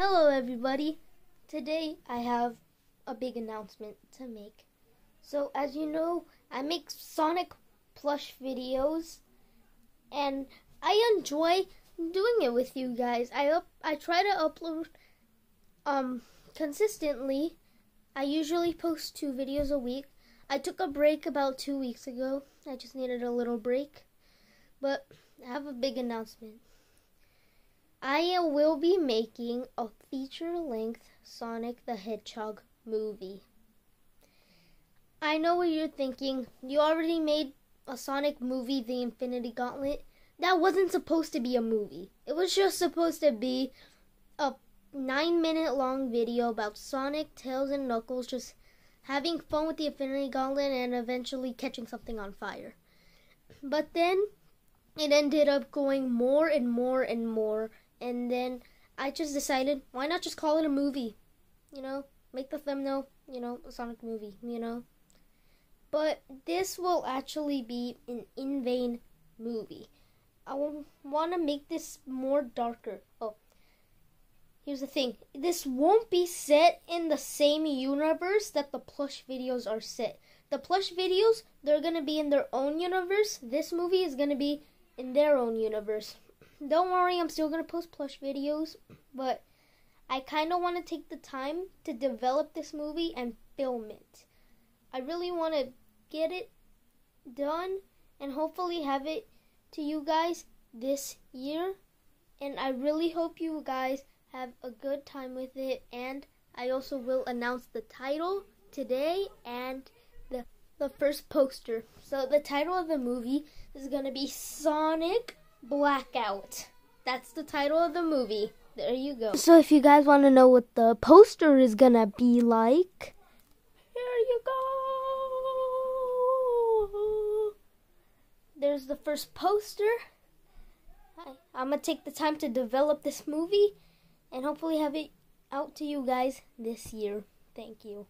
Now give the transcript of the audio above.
Hello, everybody. Today I have a big announcement to make. So, as you know, I make Sonic plush videos, and I enjoy doing it with you guys. I up, I try to upload um consistently. I usually post two videos a week. I took a break about two weeks ago. I just needed a little break, but I have a big announcement. I will be making a feature length Sonic the Hedgehog movie. I know what you're thinking. You already made a Sonic movie, The Infinity Gauntlet. That wasn't supposed to be a movie. It was just supposed to be a nine minute long video about Sonic, Tails, and Knuckles just having fun with the Infinity Gauntlet and eventually catching something on fire. But then it ended up going more and more and more and then I just decided, why not just call it a movie? You know, make the thumbnail, you know, a Sonic movie, you know? But this will actually be an in vain movie. I want to make this more darker. Oh, here's the thing this won't be set in the same universe that the plush videos are set. The plush videos, they're going to be in their own universe. This movie is going to be in their own universe don't worry, I'm still going to post plush videos, but I kind of want to take the time to develop this movie and film it. I really want to get it done and hopefully have it to you guys this year. And I really hope you guys have a good time with it. And I also will announce the title today and the the first poster. So the title of the movie is going to be Sonic Blackout. That's the title of the movie. There you go. So if you guys want to know what the poster is gonna be like, here you go. There's the first poster. I'm gonna take the time to develop this movie and hopefully have it out to you guys this year. Thank you.